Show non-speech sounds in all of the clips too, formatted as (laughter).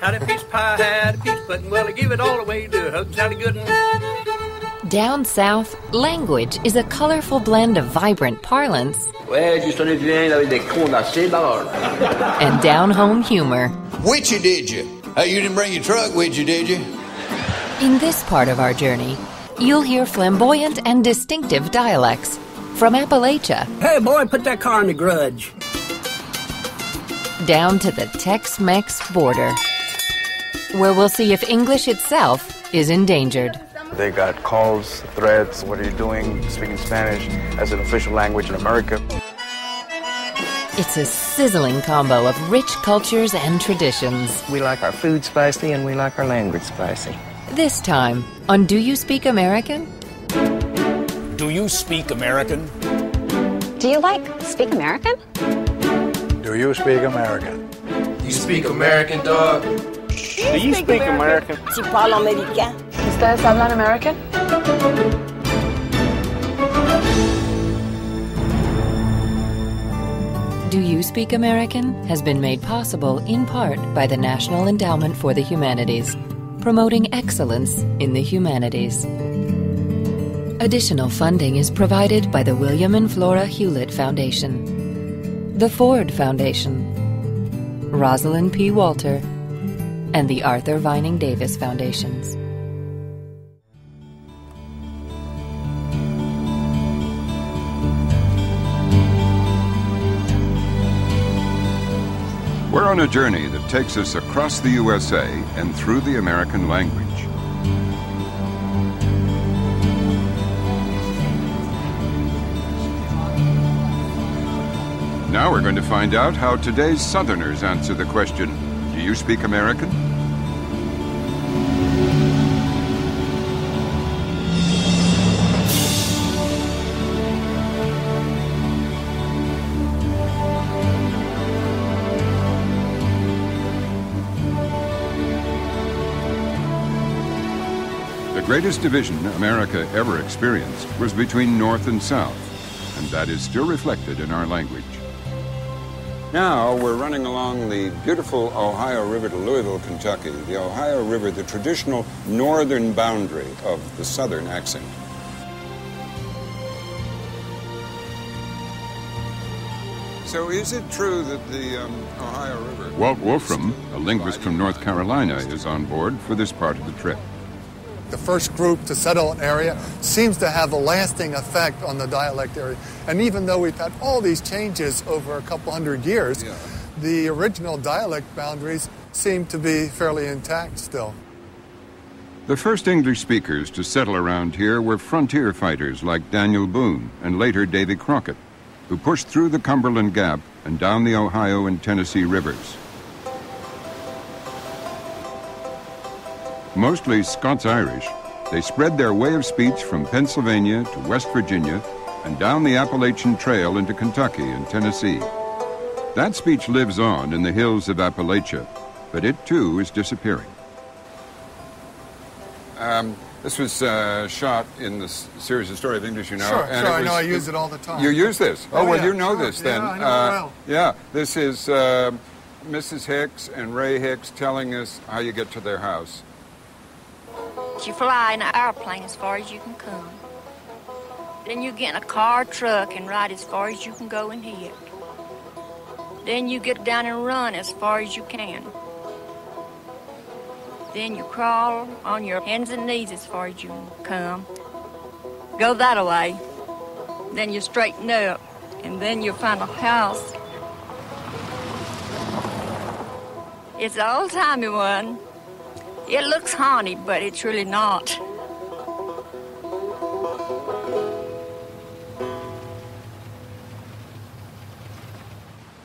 Howdy peach pie, howdy peach pudding. Well, I give it all away to a hug, howdy good Down south, language is a colorful blend of vibrant parlance. Ouais, Justin vient avec des condensés d'or. And down home humor. Which you did you? Hey, you didn't bring your truck with you, did you? In this part of our journey, you'll hear flamboyant and distinctive dialects from Appalachia. Hey, boy, put that car in the grudge. Down to the Tex Mex border, where we'll see if English itself is endangered. They got calls, threats, what are you doing speaking Spanish as an official language in America? It's a sizzling combo of rich cultures and traditions. We like our food spicy and we like our language spicy. This time on Do You Speak American? Do you speak American? Do you like speak American? Do you speak American? You speak American, dog? Do you speak American? Tu parles américain? ¿Ustedes hablan American? Do You Speak American has been made possible in part by the National Endowment for the Humanities, promoting excellence in the humanities. Additional funding is provided by the William and Flora Hewlett Foundation, the Ford Foundation, Rosalind P. Walter, and the Arthur Vining Davis Foundations. We're on a journey that takes us across the USA and through the American language. Now we're going to find out how today's Southerners answer the question Do you speak American? The greatest division America ever experienced was between North and South, and that is still reflected in our language. Now we're running along the beautiful Ohio River to Louisville, Kentucky. The Ohio River, the traditional northern boundary of the southern accent. So is it true that the um, Ohio River... Walt Wolfram, a linguist from North Carolina, is on board for this part of the trip. The first group to settle an area seems to have a lasting effect on the dialect area. And even though we've had all these changes over a couple hundred years, Yeah. the original dialect boundaries seem to be fairly intact still. The first English speakers to settle around here were frontier fighters like Daniel Boone and later Davy Crockett, who pushed through the Cumberland Gap and down the Ohio and Tennessee rivers. Mostly Scots Irish, they spread their way of speech from Pennsylvania to West Virginia and down the Appalachian Trail into Kentucky and Tennessee. That speech lives on in the hills of Appalachia, but it too is disappearing. Um, this was uh, shot in the series The Story of English, you know. Sure, and sure, it I know, I use it all the time. You use this? Oh, Oh, well, yeah, you know sure, this then. yeah, I know Uh, well. Yeah, this is uh, Mrs. Hicks and Ray Hicks telling us how you get to their house. You fly in an airplane as far as you can come. Then you get in a car, truck, and ride as far as you can go and hit. Then you get down and run as far as you can. Then you crawl on your hands and knees as far as you can come. Go that way. Then you straighten up, and then you find a house. It's an old timey one. It looks haunted, but it's really not.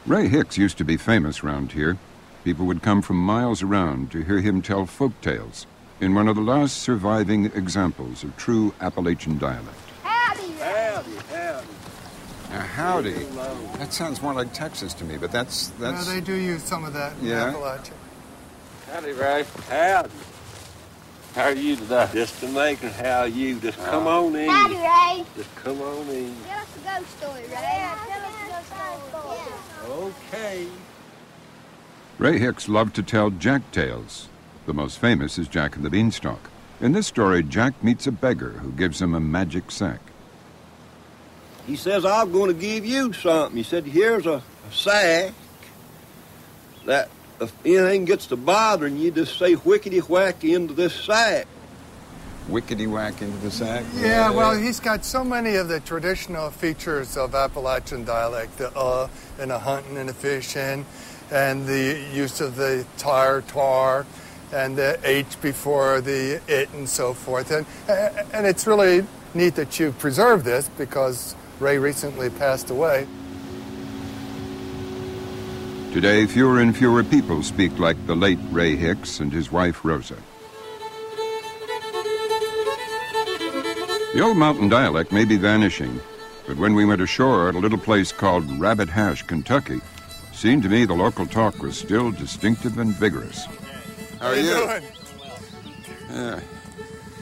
Ray Hicks used to be famous round here. People would come from miles around to hear him tell folk tales in one of the last surviving examples of true Appalachian dialect. Howdy, howdy. howdy. Now, howdy. That sounds more like Texas to me, but that's Yeah, that's. they do use some of that in Yeah. Appalachia. Howdy, Ray. Howdy. How are you today? Just to make amazing how are you. Just come ah. on in. Howdy, Ray. Just come on in. Tell us a ghost story, Ray. Yeah, tell us a ghost story. Okay. Ray Hicks loved to tell Jack tales. The most famous is Jack and the Beanstalk. In this story, Jack meets a beggar who gives him a magic sack. He says, I'm going to give you something. He said, here's a, a sack that if anything gets to bothering you, just say whickety whack into this sack. Wickety whack into the sack? Yeah, well, he's got so many of the traditional features of Appalachian dialect the uh and a hunting and a fishing, and the use of the tar, tar, and the H before the it and so forth. And, and it's really neat that you preserve this because Ray recently passed away. Today, fewer and fewer people speak like the late Ray Hicks and his wife Rosa. The old mountain dialect may be vanishing, but when we went ashore at a little place called Rabbit Hash, Kentucky, seemed to me the local talk was still distinctive and vigorous. How are you? Doing? Yeah.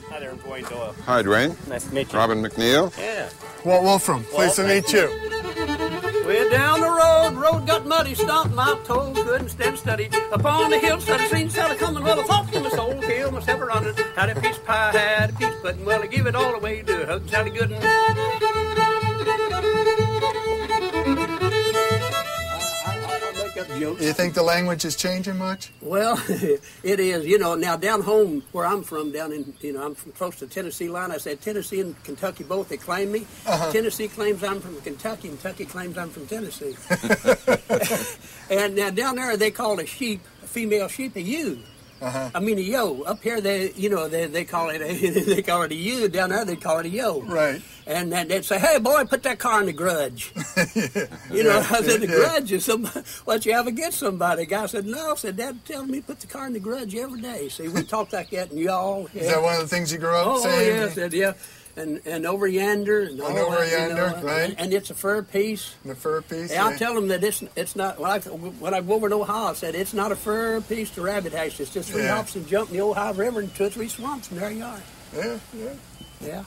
Hi there, Dwayne Doyle. Hi, Dwayne. Nice to meet you. Robert MacNeil. Yeah. Walt Wolfram, pleased to meet you. We're down the road, got muddy, stomped my toes, couldn't stand steady. Upon the hillside, I seen Sally coming, well, I thought to my soul, killed myself a running. Had a piece pie, had a piece pudding, well, I give it all away to Hug Sally Gooden. You think the language is changing much? Well, (laughs) it is. You know, now down home where I'm from, down in, you know, I'm from close to Tennessee line. I said Tennessee and Kentucky both, they claim me. Uh-huh. Tennessee claims I'm from Kentucky, and Kentucky claims I'm from Tennessee. (laughs) (laughs) and now down there, they call a sheep, a female sheep, a ewe. Uh-huh. I mean a yo. Up here, they you know they, they call it a, (laughs) they call it a ewe. Down there, they call it a yo. Right. And then they'd say, "Hey, boy, put that car in the grudge." (laughs) You know, I said the Yeah. grudge is some what you have against somebody. guy said, "No." I said, "Dad tells me put the car in the grudge every day." See, we talk like that, and y'all. Is that one of the things you grew up oh, saying? yeah, I said, yeah. And and over yonder, and, all over that, you know, right. And, and it's a fur piece. The fur piece. Yeah, I tell them that it's it's not. When I when I go over to Ohio, I said it's not a fur piece to rabbit hash. It's just three Yeah. hops and jump in the Ohio River and two or three swamps, and there you are. Yeah, yeah. Yeah.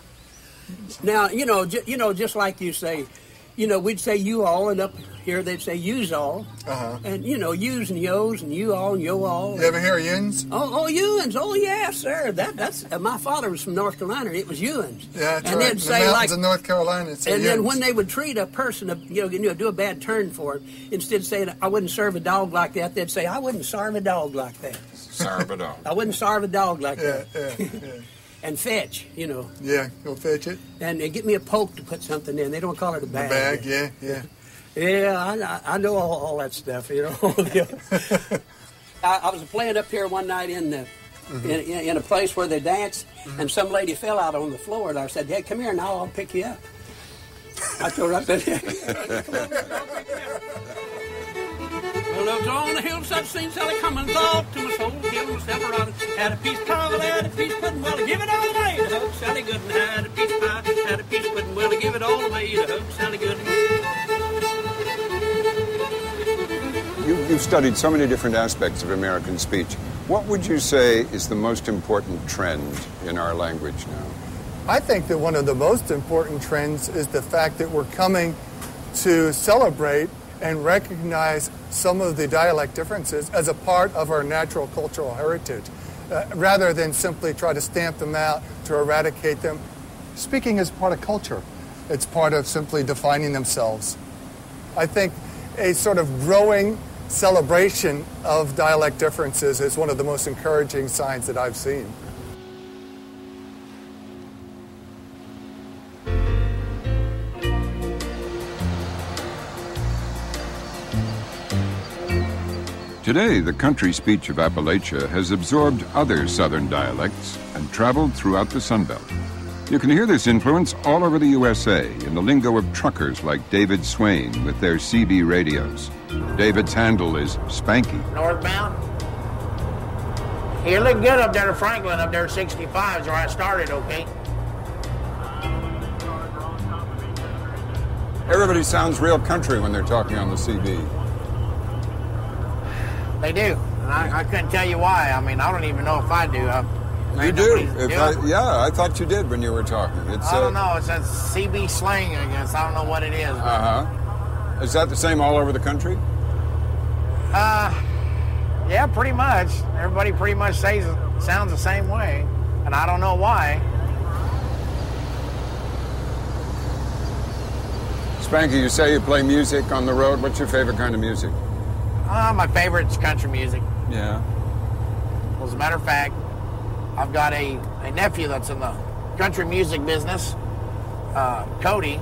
Now you know, ju- you know, just like you say, you know, we'd say you all, and up here they'd say yous all, Uh-huh. and you know, yous and yos and you all and yo all. You ever hear Yins? Oh, oh, Ewans. Oh, yes, sir. That that's uh, my father was from North Carolina. and It was Ewans. Yeah, that's and right. they'd the mountains like, of North Carolina. It's and then when they would treat a person, uh, you know, you know, do a bad turn for him, instead of saying I wouldn't serve a dog like that, they'd say I wouldn't serve a dog like that. Sarve a dog. (laughs) I wouldn't serve a dog like yeah, that. yeah, (laughs) yeah. And fetch, you know, yeah, go fetch it. and, and get me a poke to put something in. They don't call it a bag. bag, yeah, yeah. (laughs) Yeah, I, I- know all, all that stuff. You know, (laughs) (laughs) I, I was playing up here one night in the. Mm-hmm. In, in, in a place where they dance, and some lady fell out on the floor, and I said, "Hey, come here, now I'll pick you up." I told her, I said, Well, I was on the hillside, seen Sally coming, thought to my soul, killed myself a running. Had a piece of pie, well, had a piece of pudding, well, I give it all away to Hug Sally Gooden. Had a piece of pie, had a piece of pudding, well, I give it all away to Hug Sally Gooden. You, you've studied so many different aspects of American speech. What would you say is the most important trend in our language now? I think that one of the most important trends is the fact that we're coming to celebrate and recognize some of the dialect differences as a part of our natural cultural heritage, uh, rather than simply try to stamp them out to eradicate them. Speaking is part of culture. It's part of simply defining themselves. I think a sort of growing celebration of dialect differences is one of the most encouraging signs that I've seen. Today, the country speech of Appalachia has absorbed other southern dialects and traveled throughout the Sun Belt. You can hear this influence all over the USA in the lingo of truckers like David Swain with their CB radios. David's handle is Spanky. Northbound. You look good up there at Franklin, up there at 65 is where I started, okay? Everybody sounds real country when they're talking on the CB. They do. And I, I couldn't tell you why. I mean, I don't even know if I do. I, You do. I, yeah, I thought you did when you were talking. It's I don't know. It's that CB slang, I guess. I don't know what it is. Uh huh. Is that the same all over the country? Uh, Yeah, pretty much. Everybody pretty much says sounds the same way, and I don't know why. Spanky, you say you play music on the road. What's your favorite kind of music? Uh, my favorite is country music. Yeah. Well, as a matter of fact, I've got a, a nephew that's in the country music business, uh, Cody,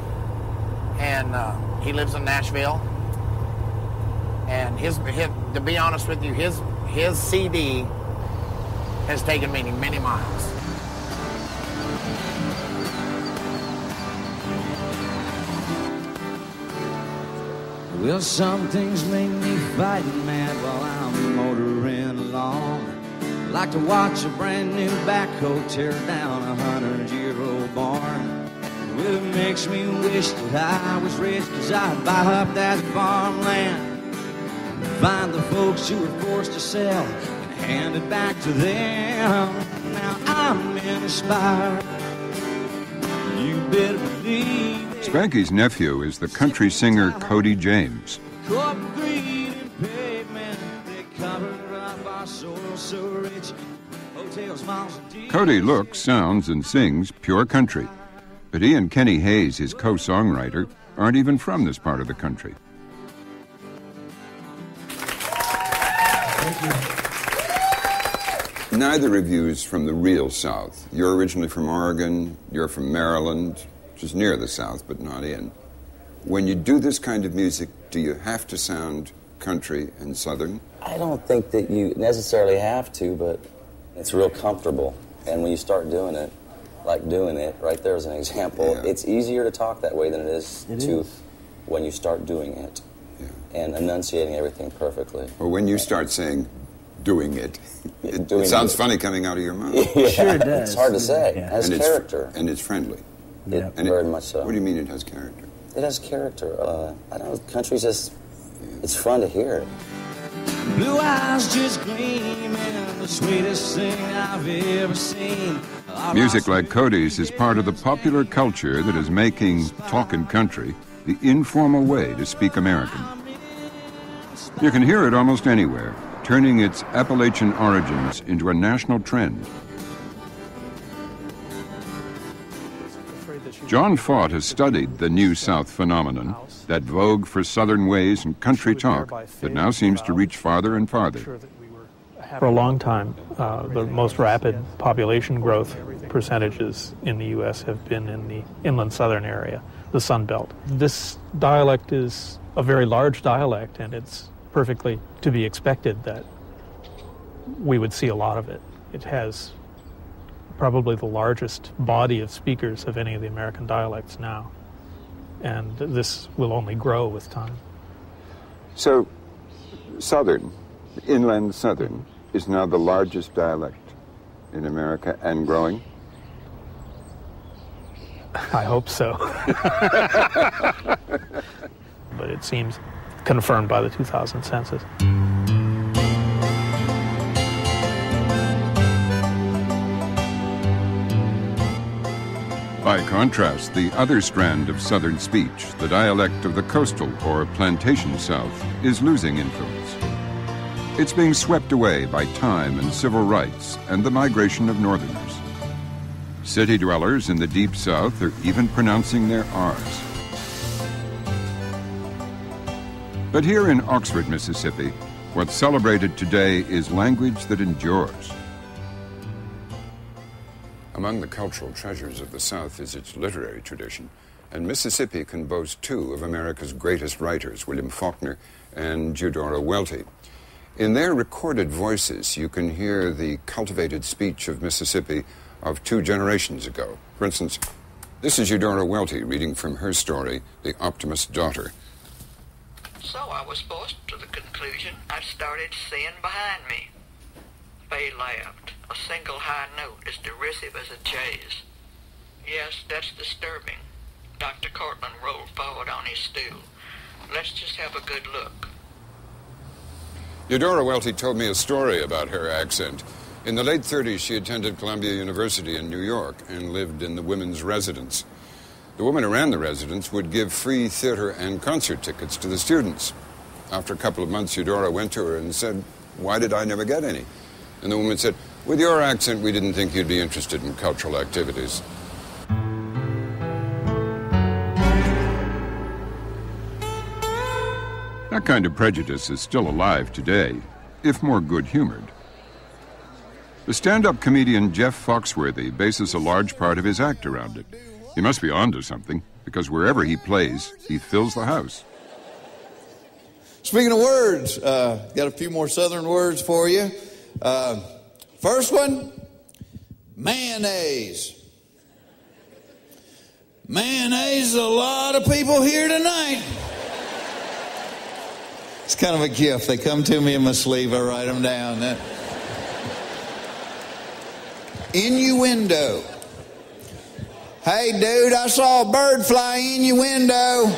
and uh, he lives in Nashville. And his, his, to be honest with you, his his CD has taken me many miles. Well, some things make me fighting mad while I'm motoring along. Like to watch a brand new backhoe tear down a hundred year old barn. Well, it makes me wish that I was rich, cause I'd buy up that farmland. And find the folks who were forced to sell and hand it back to them. Now I'm inspired. You better believe. Spanky's nephew is the country singer Cody James. Cody looks, sounds, and sings pure country. But he and Kenny Hayes, his co songwriter, aren't even from this part of the country. Neither of you is from the real South. You're originally from Oregon, you're from Maryland, which is near the South but not in. When you do this kind of music, do you have to sound country and Southern? I don't think that you necessarily have to, but it's real comfortable. And when you start doing it, like doing it, right there as an example, Yeah. it's easier to talk that way than it is It to is. when you start doing it and enunciating everything perfectly. Or when you start saying, doing it, (laughs) it, doing it sounds it. funny coming out of your mouth. (laughs) Yeah, Sure it does. it's hard to say. It has and it's- character. and it's friendly. Yeah, And it- very much so. What do you mean it has character? It has character. Uh, I don't know. Country's just, it's fun to hear it. Blue eyes just gleaming, the sweetest thing I've ever seen. Music like Cody's is part of the popular culture that is making talkin' country the informal way to speak American. You can hear it almost anywhere, turning its Appalachian origins into a national trend. John Fought has studied the New South phenomenon, that vogue for Southern ways and country talk that now seems to reach farther and farther. For a long time, uh, the most rapid population growth percentages in the U.S. have been in the inland southern area, the Sun Belt. This dialect is a very large dialect, and it's perfectly to be expected that we would see a lot of it. It has probably the largest body of speakers of any of the American dialects now, and this will only grow with time. So, Southern, inland Southern, is now the largest dialect in America and growing. I hope so. (laughs) but it seems confirmed by the 2000 census. By contrast, the other strand of Southern speech, the dialect of the coastal or plantation South, is losing influence. It's being swept away by time and civil rights and the migration of Northerners. City dwellers in the deep South are even pronouncing their R's. But here in Oxford, Mississippi, what's celebrated today is language that endures. Among the cultural treasures of the South is its literary tradition, and Mississippi can boast two of America's greatest writers, William Faulkner and Eudora Welty. In their recorded voices, you can hear the cultivated speech of Mississippi of two generations ago. For instance, this is Eudora Welty reading from her story, The Optimist's Daughter. So I was forced to the conclusion I'd started seeing behind me. Fay laughed. A single high note as derisive as a jay's. Yes, that's disturbing. Dr. Courtland rolled forward on his stool. Let's just have a good look. Eudora Welty told me a story about her accent. In the late 30s, she attended Columbia University in New York and lived in the women's residence. The woman who ran the residence would give free theater and concert tickets to the students. After a couple of months, Eudora went to her and said, Why did I never get any? And the woman said, With your accent, we didn't think you'd be interested in cultural activities. That kind of prejudice is still alive today, if more good humored. The stand up comedian Jeff Foxworthy bases a large part of his act around it. He must be onto something, because wherever he plays, he fills the house. Speaking of words, uh, got a few more southern words for you. Uh, first one mayonnaise. Mayonnaise, a lot of people here tonight. It's kind of a gift. They come to me in my sleeve, I write them down. Uh, innuendo. Hey, dude, I saw a bird fly in your window.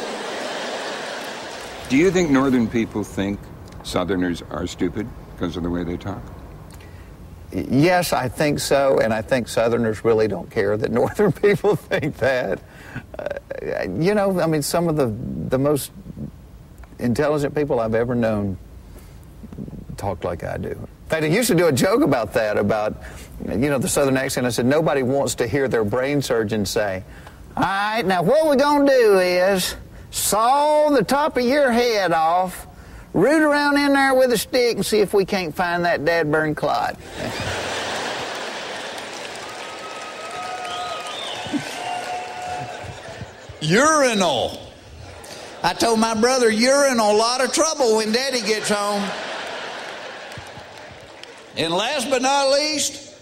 Do you think northern people think southerners are stupid because of the way they talk? Yes, I think so, and I think Southerners really don't care that (laughs) Northern people think that. Uh, you know, I mean, some of the the most intelligent people I've ever known talk like I do. In fact, I used to do a joke about that, about, you know, the Southern accent. I said, nobody wants to hear their brain surgeon say, all right, now what we're going to do is saw the top of your head off, root around in there with a stick and see if we can't find that dad burn clot. Urinal. I told my brother in a lot of trouble when daddy gets home. And last but not least,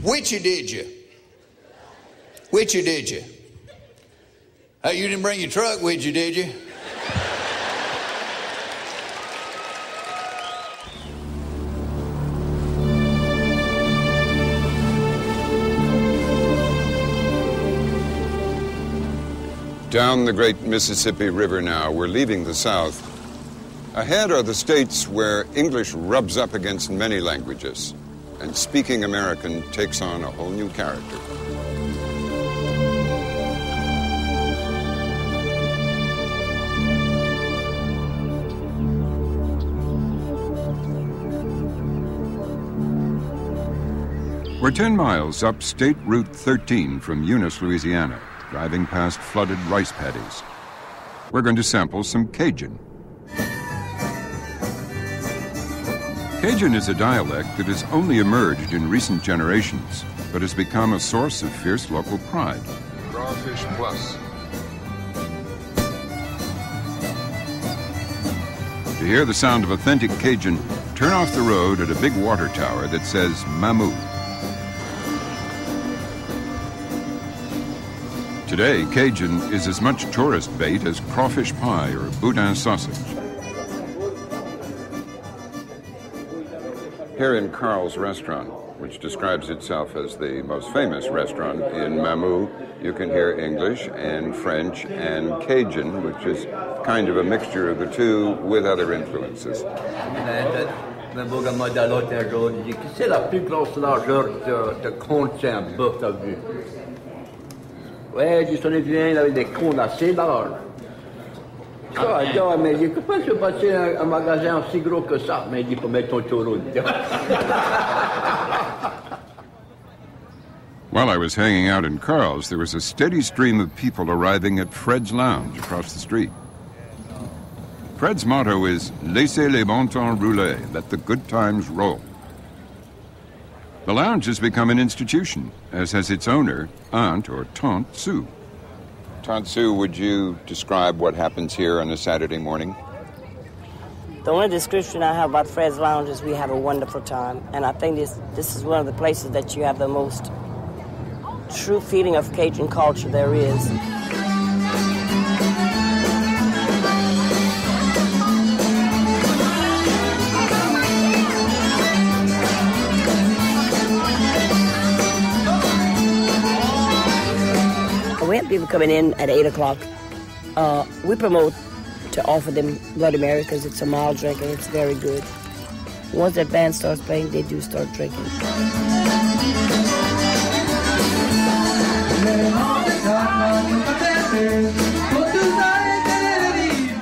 whichy did you? Whichy did you? Hey, you didn't bring your truck with you, did you? Down the great Mississippi River now, we're leaving the South. Ahead are the states where English rubs up against many languages, and speaking American takes on a whole new character. We're 10 miles up State Route 13 from Eunice, Louisiana, driving past flooded rice paddies. We're going to sample some Cajun. Cajun is a dialect that has only emerged in recent generations, but has become a source of fierce local pride. Crawfish Plus. To hear the sound of authentic Cajun, turn off the road at a big water tower that says Mamou. Today, Cajun is as much tourist bait as crawfish pie or boudin sausage. Here in Carl's Restaurant, which describes itself as the most famous restaurant in Mamou, you can hear English and French and Cajun, which is kind of a mixture of the two with other influences. Un beau gamin dans l'autre un jour, il dit C'est la plus grosse largeur de, de contient bœuf t'as vu Ouais, il dit Son vient, il avait des condensés d'or. Ah, il dit, mais il dit Pourquoi tu passer un, un magasin aussi gros que ça Mais il dit Pour mettre ton taureau dedans. (laughs) While I was hanging out in Carl's, there was a steady stream of people arriving at Fred's Lounge across the street. Fred's motto is Laissez les bons temps rouler, let the good times roll. The lounge has become an institution, as has its owner, Aunt or Tante Sue. Tante Sue, would you describe what happens here on a Saturday morning? The only description I have about Fred's Lounge is we have a wonderful time, and I think this this is one of the places that you have the most true feeling of Cajun culture there is. People coming in at 8 o'clock. Uh, we promote to offer them Bloody Mary because it's a mild drink and it's very good. Once that band starts playing, they do start drinking.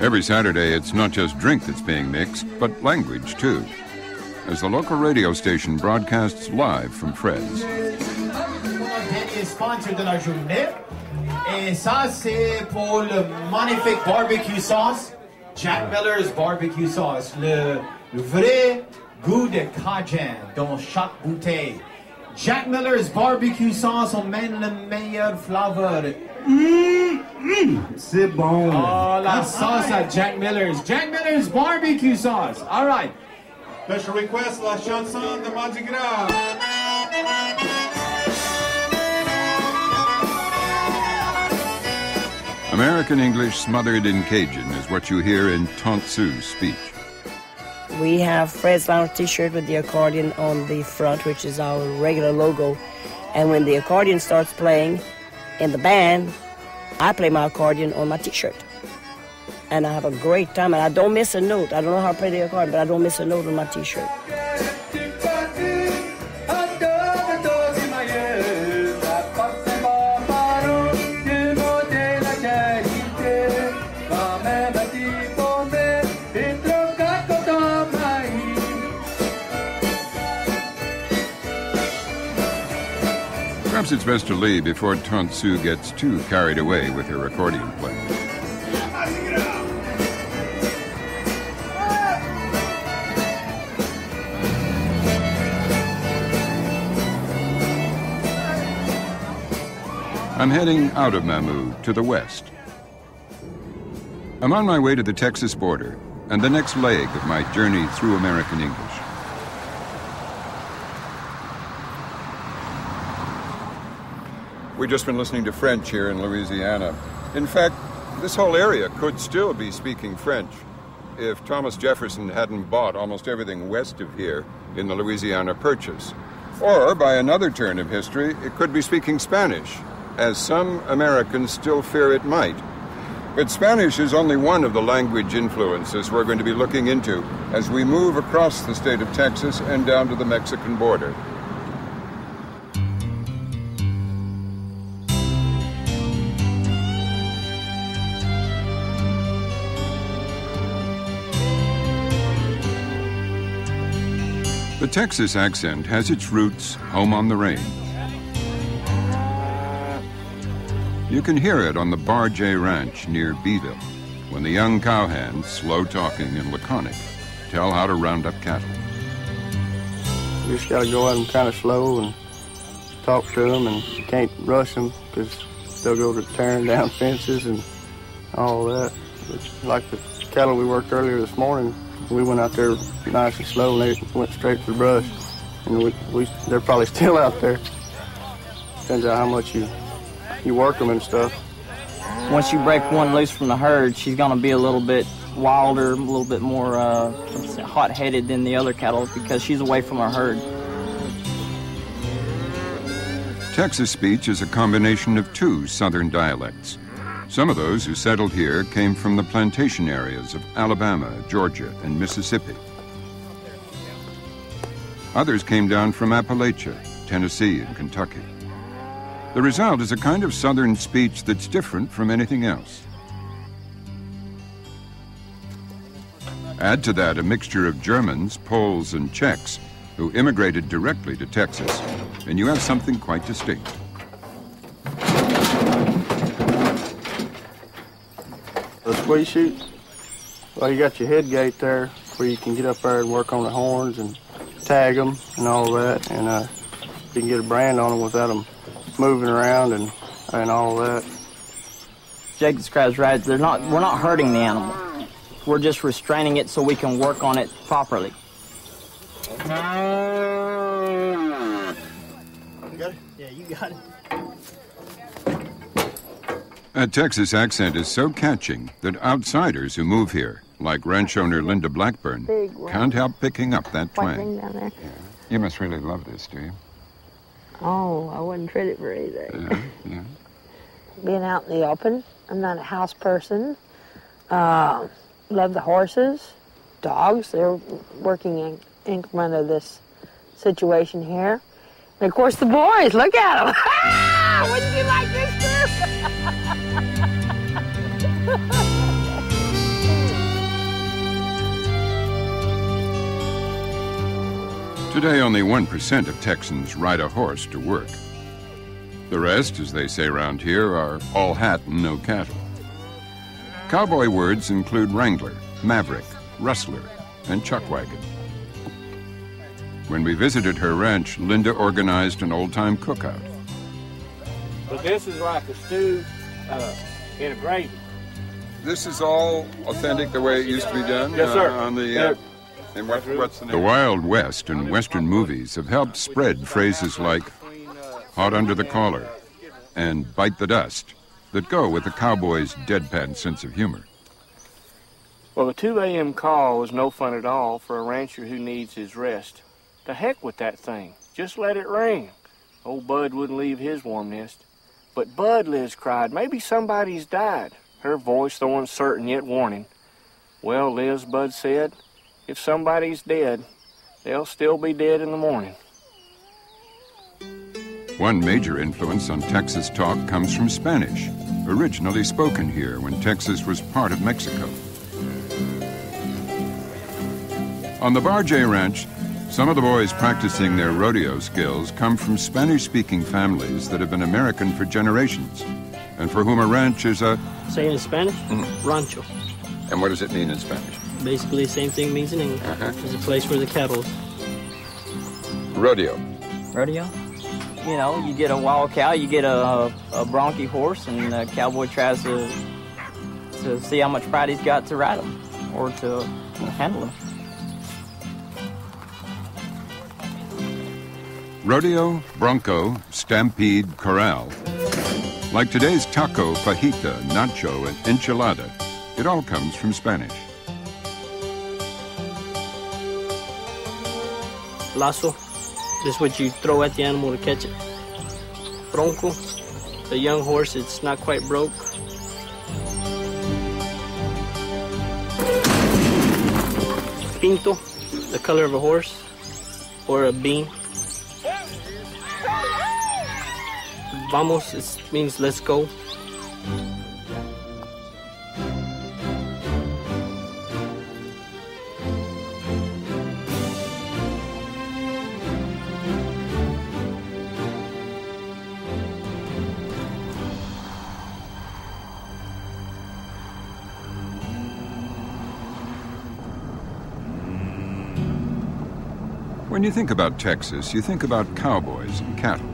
Every Saturday, it's not just drink that's being mixed, but language too. as the local radio station broadcasts live from Fred's. Et ça, c'est pour le magnifique barbecue sauce. Jack Miller's barbecue sauce. Le, le vrai goût de Cajun dans chaque bouteille. Jack Miller's barbecue sauce emmène le meilleur flavor. C'est bon. Oh, la sauce à Jack Miller's. Jack Miller's barbecue sauce. All right. Special request, la chanson de Mardi Gras. American English smothered in Cajun is what you hear in Tante Sue's speech. We have Fred's Lounge t-shirt with the accordion on the front, which is our regular logo. And when the accordion starts playing in the band, I play my accordion on my t-shirt. And I have a great time, and I don't miss a note. I don't know how to play the accordion, but I don't miss a note on my t-shirt. It's best to leave before Tante Sue gets too carried away with her accordion playing. I'm heading out of Mamou to the west. I'm on my way to the Texas border and the next leg of my journey through American English. We've just been listening to French here in Louisiana. In fact, this whole area could still be speaking French if Thomas Jefferson hadn't bought almost everything west of here in the Louisiana Purchase. Or, by another turn of history, it could be speaking Spanish, as some Americans still fear it might. But Spanish is only one of the language influences we're going to be looking into as we move across the state of Texas and down to the Mexican border. Texas accent has its roots home on the range. You can hear it on the Bar J Ranch near Beeville when the young cowhands, slow talking and laconic, tell how to round up cattle. You just gotta go at them kind of slow and talk to them, and you can't rush them because they'll go to tearing (laughs) down fences and all that. But like the cattle we worked earlier this morning, we went out there nice and slow, and they went straight to the brush. And we, we they're probably (laughs) still out there. Depends on how much you you work them and stuff. Once you break one loose from the herd, she's going to be a little bit wilder, a little bit more uh, hot-headed than the other cattle because she's away from her herd. Texas speech is a combination of two southern dialects. Some of those who settled here came from the plantation areas of Alabama, Georgia, and Mississippi. Others came down from Appalachia, Tennessee, and Kentucky. The result is a kind of southern speech that's different from anything else. Add to that a mixture of Germans, Poles, and Czechs who immigrated directly to Texas, and you have something quite distinct. The squeeze chute, well, you got your head gate there where you can get up there and work on the horns and tag them and all that, and uh, you can get a brand on them without them moving around and and all that. Jake describes right. They're not. We're not hurting the animal. We're just restraining it so we can work on it properly. You got it? Yeah, you got it. A Texas accent is so catching that outsiders who move here, like ranch owner Linda Blackburn, can't help picking up that twang. there. You must really love this, do you? Oh, I wouldn't trade it for anything. Yeah, yeah. (laughs) Being out in the open. I'm not a house person. Uh, love the horses, dogs. They're working in increment of this situation here. And of course, the boys. Look at them. (laughs) Wouldn't you like this? Today, only 1% of Texans ride a horse to work. The rest, as they say around here, are all hat and no cattle. Cowboy words include wrangler, maverick, rustler, and chuckwagon. When we visited her ranch, Linda organized an old time cookout. But this is like a stew uh, in a gravy. This is all authentic the way it used to be done? Yes, sir. Uh, on the, uh, and what, what's the, the Wild West and Western movies have helped spread phrases like hot under the collar and bite the dust that go with the cowboy's deadpan sense of humor. Well, the 2 a.m. call is no fun at all for a rancher who needs his rest. To heck with that thing. Just let it ring. Old Bud wouldn't leave his warm nest. But Bud, Liz cried, maybe somebody's died. Her voice though uncertain yet warning. Well, Liz, Bud said, if somebody's dead, they'll still be dead in the morning. One major influence on Texas talk comes from Spanish, originally spoken here when Texas was part of Mexico. On the Bar J Ranch, some of the boys practicing their rodeo skills come from Spanish speaking families that have been American for generations, and for whom a ranch is a. Say in Spanish? Rancho. And what does it mean in Spanish? Basically, the same thing means in English. Uh-huh. It's a place where the cattle. Rodeo. Rodeo? You know, you get a wild cow, you get a, a bronky horse, and the cowboy tries to to see how much pride he's got to ride him or to handle him. Rodeo, Bronco, Stampede, Corral. Like today's taco, fajita, nacho, and enchilada, it all comes from Spanish. Lasso. This is what you throw at the animal to catch it. Bronco. The young horse, it's not quite broke. Pinto, the color of a horse or a bean. Vamos it means let's go. When you think about Texas, you think about cowboys and cattle.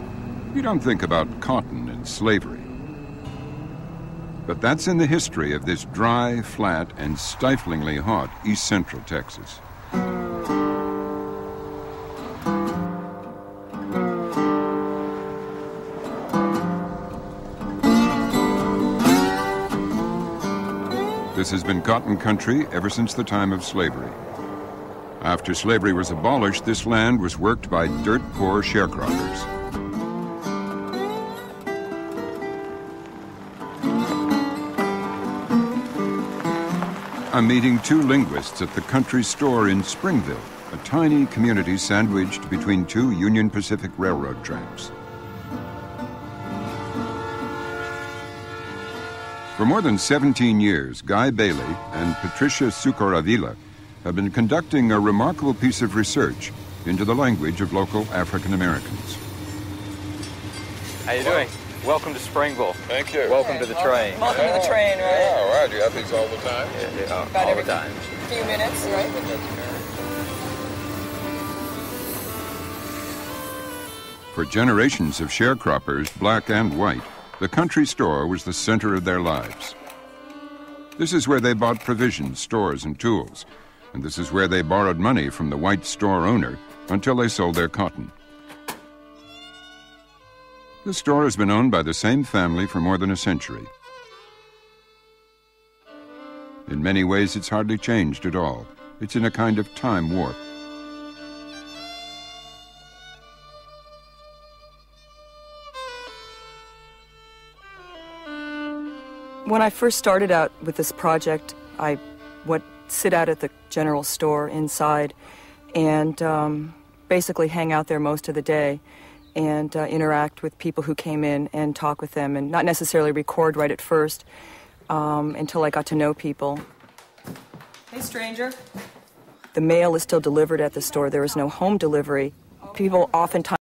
You don't think about cotton and slavery. But that's in the history of this dry, flat, and stiflingly hot east central Texas. This has been cotton country ever since the time of slavery. After slavery was abolished, this land was worked by dirt poor sharecroppers. I'm meeting two linguists at the country store in Springville, a tiny community sandwiched between two Union Pacific Railroad tracks. For more than 17 years, Guy Bailey and Patricia Cukor-Avila have been conducting a remarkable piece of research into the language of local African Americans. How you doing? Welcome to Springville. Thank you. Welcome to the train. Welcome to the train, right? Yeah, right. You have these all the time? Yeah, yeah, About all every the time. few minutes, right? For generations of sharecroppers, black and white, the country store was the center of their lives. This is where they bought provisions, stores, and tools, and this is where they borrowed money from the white store owner until they sold their cotton. The store has been owned by the same family for more than a century. In many ways, it's hardly changed at all. It's in a kind of time warp. When I first started out with this project, I would sit out at the general store inside and um, basically hang out there most of the day and uh, interact with people who came in and talk with them and not necessarily record right at first um, until I got to know people. Hey, stranger. the mail is still delivered at the store. There is no home delivery. People oftentimes